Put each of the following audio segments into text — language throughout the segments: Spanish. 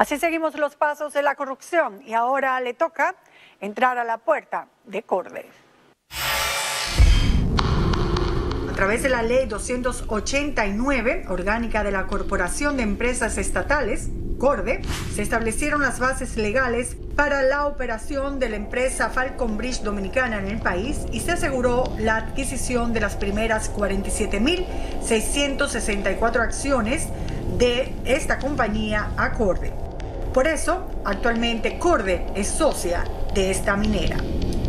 Así seguimos los pasos de la corrupción y ahora le toca entrar a la puerta de Corde. A través de la ley 289, orgánica de la Corporación de Empresas Estatales, CORDE, se establecieron las bases legales para la operación de la empresa Falcon Bridge Dominicana en el país y se aseguró la adquisición de las primeras 47.664 acciones de esta compañía a Corde. Por eso, actualmente Corde es socia de esta minera.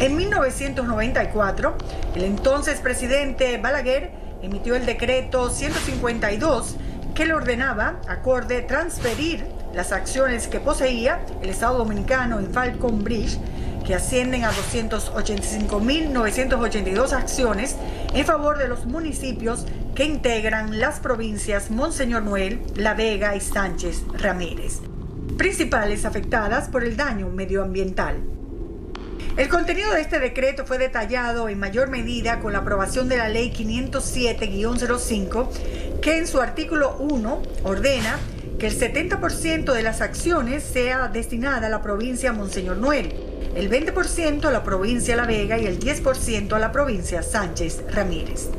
En 1994, el entonces presidente Balaguer emitió el decreto 152 que le ordenaba a Corde transferir las acciones que poseía el Estado Dominicano en Falcon Bridge, que ascienden a 285.982 acciones en favor de los municipios que integran las provincias Monseñor Noel, La Vega y Sánchez Ramírez principales afectadas por el daño medioambiental. El contenido de este decreto fue detallado en mayor medida con la aprobación de la Ley 507-05, que en su artículo 1 ordena que el 70% de las acciones sea destinada a la provincia Monseñor Noel, el 20% a la provincia La Vega y el 10% a la provincia Sánchez Ramírez.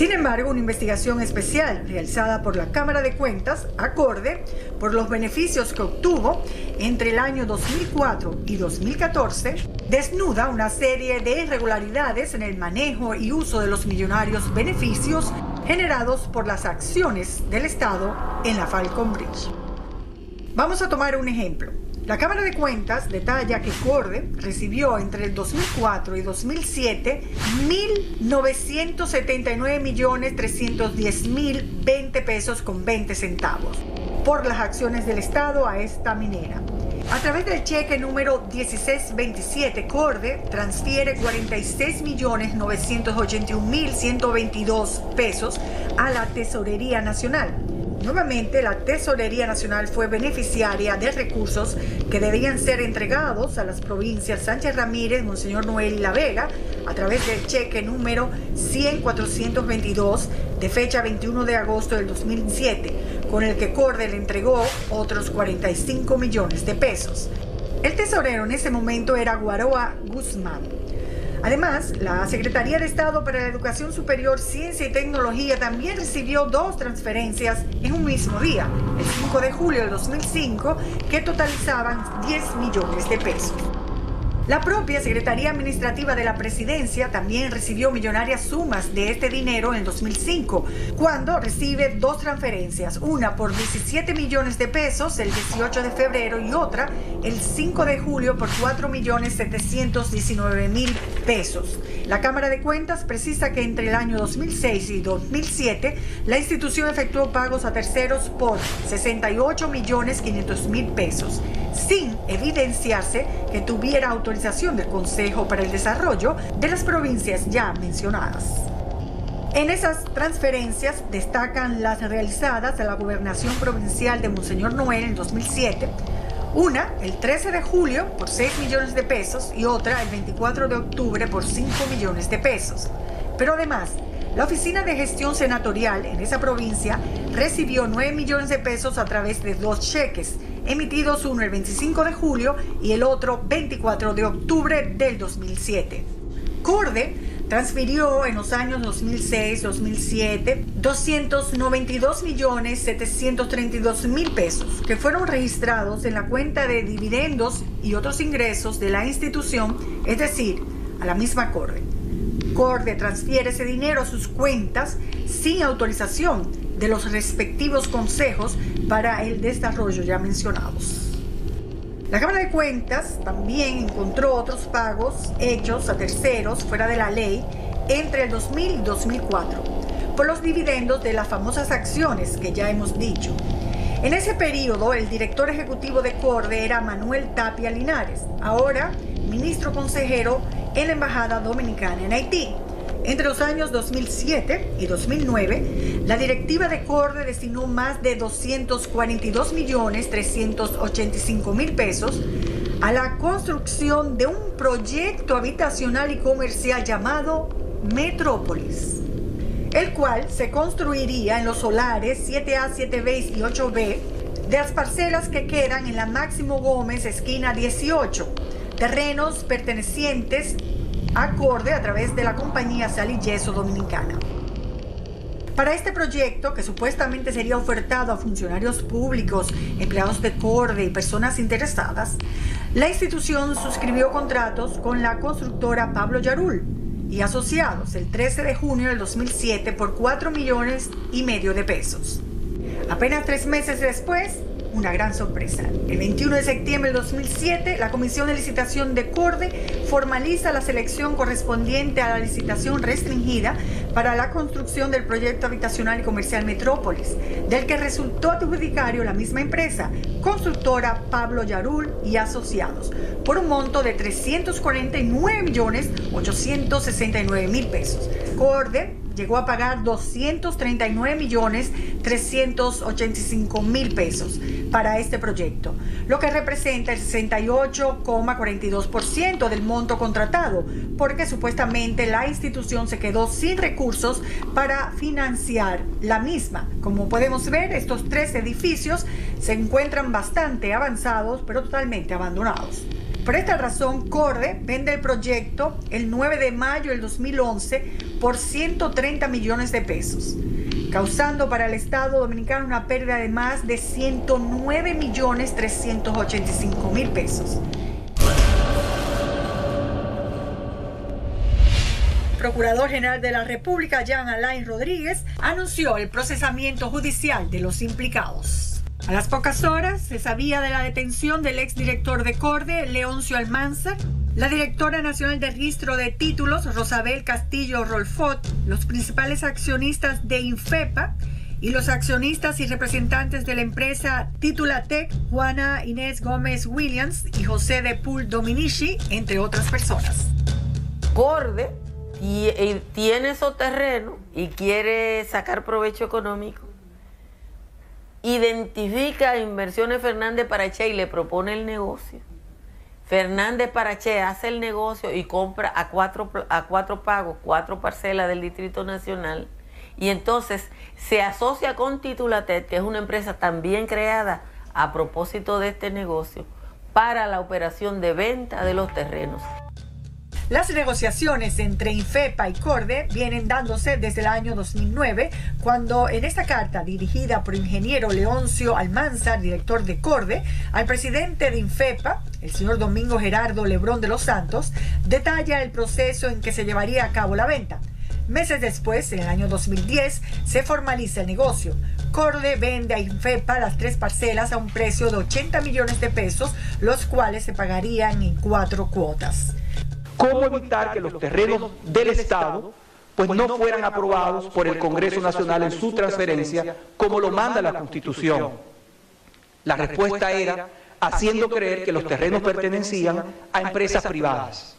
Sin embargo, una investigación especial realizada por la Cámara de Cuentas, acorde por los beneficios que obtuvo entre el año 2004 y 2014, desnuda una serie de irregularidades en el manejo y uso de los millonarios beneficios generados por las acciones del Estado en la Falcon Bridge. Vamos a tomar un ejemplo. La Cámara de Cuentas detalla que Corde recibió entre el 2004 y 2007 1.979.310.020 pesos con 20 centavos por las acciones del Estado a esta minera. A través del cheque número 1627, Corde transfiere 46.981.122 pesos a la Tesorería Nacional Nuevamente, la Tesorería Nacional fue beneficiaria de recursos que debían ser entregados a las provincias Sánchez Ramírez, Monseñor Noel y La Vega a través del cheque número 100-422 de fecha 21 de agosto del 2007, con el que Corde le entregó otros 45 millones de pesos. El tesorero en ese momento era Guaroa Guzmán. Además, la Secretaría de Estado para la Educación Superior, Ciencia y Tecnología también recibió dos transferencias en un mismo día, el 5 de julio de 2005, que totalizaban 10 millones de pesos. La propia Secretaría Administrativa de la Presidencia también recibió millonarias sumas de este dinero en 2005, cuando recibe dos transferencias, una por 17 millones de pesos el 18 de febrero y otra el 5 de julio por 4 millones 719 mil pesos. La Cámara de Cuentas precisa que entre el año 2006 y 2007 la institución efectuó pagos a terceros por 68 millones 500 mil pesos, sin evidenciarse que tuviera autorización del Consejo para el Desarrollo de las provincias ya mencionadas. En esas transferencias destacan las realizadas a la Gobernación Provincial de Monseñor Noel en 2007, una el 13 de julio por 6 millones de pesos y otra el 24 de octubre por 5 millones de pesos. Pero además, la Oficina de Gestión Senatorial en esa provincia recibió 9 millones de pesos a través de dos cheques emitidos uno el 25 de julio y el otro 24 de octubre del 2007. Corde transfirió en los años 2006-2007 292 millones 732 mil pesos que fueron registrados en la cuenta de dividendos y otros ingresos de la institución, es decir, a la misma Corde. Corde transfiere ese dinero a sus cuentas sin autorización de los respectivos consejos para el desarrollo ya mencionados. La Cámara de Cuentas también encontró otros pagos hechos a terceros fuera de la ley entre el 2000 y 2004 por los dividendos de las famosas acciones que ya hemos dicho. En ese periodo, el director ejecutivo de Corde era Manuel Tapia Linares, ahora ministro consejero en la Embajada Dominicana en Haití. Entre los años 2007 y 2009, la directiva de Corde destinó más de 242 millones 385 mil pesos a la construcción de un proyecto habitacional y comercial llamado Metrópolis. el cual se construiría en los solares 7A, 7B y 8B de las parcelas que quedan en la Máximo Gómez, esquina 18, terrenos pertenecientes acorde a través de la compañía Sal y Yeso Dominicana. Para este proyecto, que supuestamente sería ofertado a funcionarios públicos, empleados de CORDE y personas interesadas, la institución suscribió contratos con la constructora Pablo Yarul y asociados el 13 de junio del 2007 por 4 millones y medio de pesos. Apenas tres meses después, una gran sorpresa. El 21 de septiembre del 2007, la Comisión de Licitación de Corde formaliza la selección correspondiente a la licitación restringida para la construcción del proyecto habitacional y comercial Metrópolis, del que resultó adjudicario la misma empresa, constructora Pablo Yarul y Asociados, por un monto de 349 millones 869 mil pesos. Corde llegó a pagar 239 millones 385 mil pesos para este proyecto, lo que representa el 68,42% del monto contratado, porque supuestamente la institución se quedó sin recursos para financiar la misma. Como podemos ver, estos tres edificios se encuentran bastante avanzados, pero totalmente abandonados. Por esta razón, Corde vende el proyecto el 9 de mayo del 2011 por 130 millones de pesos, causando para el Estado dominicano una pérdida de más de 109 millones 385 mil pesos. Procurador General de la República, Jean Alain Rodríguez, anunció el procesamiento judicial de los implicados. A las pocas horas se sabía de la detención del exdirector de Corde, Leoncio Almanzar, la directora nacional de registro de títulos, Rosabel Castillo Rolfot, los principales accionistas de Infepa y los accionistas y representantes de la empresa Titulatec, Juana Inés Gómez Williams y José de Pool Dominici, entre otras personas. Corde tiene su terreno y quiere sacar provecho económico identifica Inversiones Fernández Parache y le propone el negocio. Fernández Parache hace el negocio y compra a cuatro, a cuatro pagos, cuatro parcelas del Distrito Nacional. Y entonces se asocia con Titulatet, que es una empresa también creada a propósito de este negocio, para la operación de venta de los terrenos. Las negociaciones entre Infepa y Corde vienen dándose desde el año 2009, cuando en esta carta dirigida por ingeniero Leoncio Almanzar, director de Corde, al presidente de Infepa, el señor Domingo Gerardo Lebrón de los Santos, detalla el proceso en que se llevaría a cabo la venta. Meses después, en el año 2010, se formaliza el negocio. Corde vende a Infepa las tres parcelas a un precio de 80 millones de pesos, los cuales se pagarían en cuatro cuotas cómo evitar que los terrenos del Estado pues no fueran aprobados por el Congreso Nacional en su transferencia, como lo manda la Constitución. La respuesta era haciendo creer que los terrenos pertenecían a empresas privadas.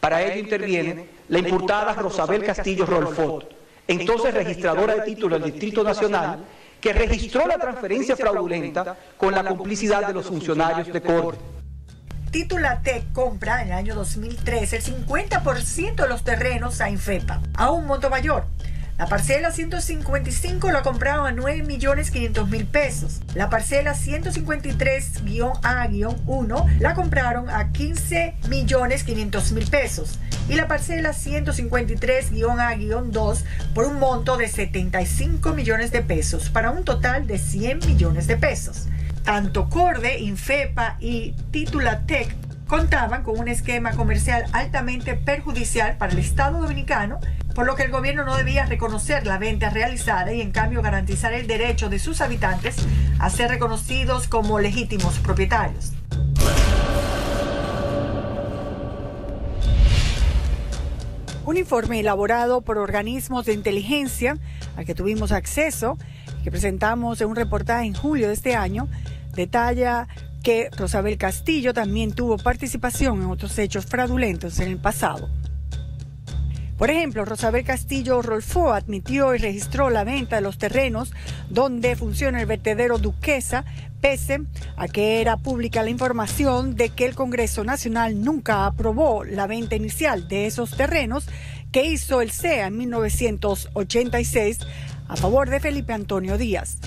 Para ello interviene la imputada Rosabel Castillo Rolfot, entonces registradora de títulos del Distrito Nacional, que registró la transferencia fraudulenta con la complicidad de los funcionarios de Corte. Titulatec compra en el año 2013 el 50% de los terrenos a Infepa, a un monto mayor. La parcela 155 la compraron a 9 millones 500 mil pesos. La parcela 153-A-1 la compraron a 15 millones 500 mil pesos. Y la parcela 153-A-2 por un monto de 75 millones de pesos, para un total de 100 millones de pesos. Tanto Corde, Infepa y Titulatec contaban con un esquema comercial altamente perjudicial para el Estado dominicano, por lo que el gobierno no debía reconocer la venta realizada y en cambio garantizar el derecho de sus habitantes a ser reconocidos como legítimos propietarios. Un informe elaborado por organismos de inteligencia al que tuvimos acceso que presentamos en un reportaje en julio de este año Detalla que Rosabel Castillo también tuvo participación en otros hechos fraudulentos en el pasado. Por ejemplo, Rosabel Castillo Rolfo admitió y registró la venta de los terrenos donde funciona el vertedero Duquesa, pese a que era pública la información de que el Congreso Nacional nunca aprobó la venta inicial de esos terrenos que hizo el CEA en 1986 a favor de Felipe Antonio Díaz.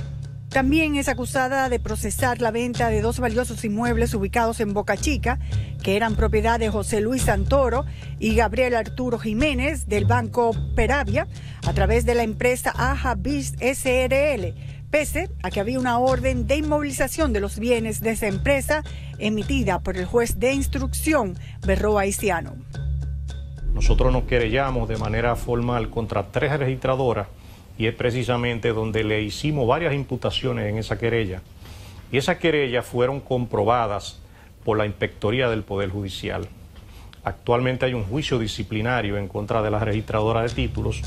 También es acusada de procesar la venta de dos valiosos inmuebles ubicados en Boca Chica, que eran propiedad de José Luis Santoro y Gabriel Arturo Jiménez del Banco Peravia, a través de la empresa Aja SRL, pese a que había una orden de inmovilización de los bienes de esa empresa emitida por el juez de instrucción Berroa Haitiano. Nosotros nos querellamos de manera formal contra tres registradoras y es precisamente donde le hicimos varias imputaciones en esa querella. Y esas querellas fueron comprobadas por la Inspectoría del Poder Judicial. Actualmente hay un juicio disciplinario en contra de la registradora de títulos.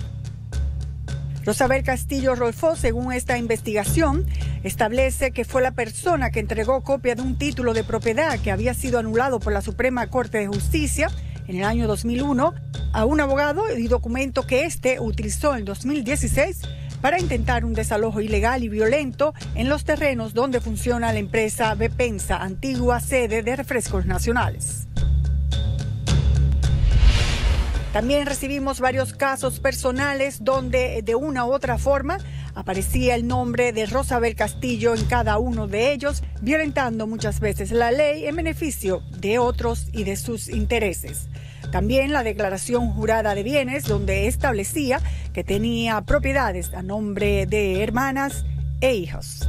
Rosabel Castillo Rolfo, según esta investigación, establece que fue la persona que entregó copia de un título de propiedad que había sido anulado por la Suprema Corte de Justicia en el año 2001 a un abogado y documento que éste utilizó en 2016 para intentar un desalojo ilegal y violento en los terrenos donde funciona la empresa Bepensa, antigua sede de refrescos nacionales. También recibimos varios casos personales donde de una u otra forma aparecía el nombre de Rosabel Castillo en cada uno de ellos, violentando muchas veces la ley en beneficio de otros y de sus intereses. También la declaración jurada de bienes, donde establecía que tenía propiedades a nombre de hermanas e hijos.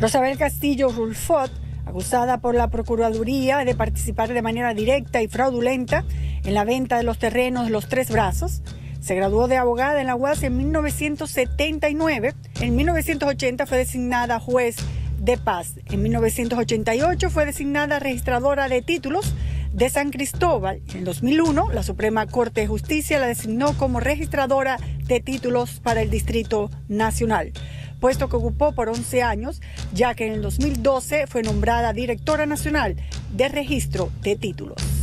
Rosabel Castillo Rulfot, acusada por la Procuraduría de participar de manera directa y fraudulenta en la venta de los terrenos de Los Tres Brazos, se graduó de abogada en la UAS en 1979. En 1980 fue designada juez de paz. En 1988 fue designada registradora de títulos de San Cristóbal. En 2001, la Suprema Corte de Justicia la designó como registradora de títulos para el Distrito Nacional, puesto que ocupó por 11 años, ya que en el 2012 fue nombrada directora nacional de registro de títulos.